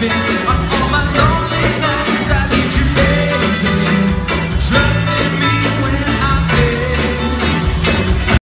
baby.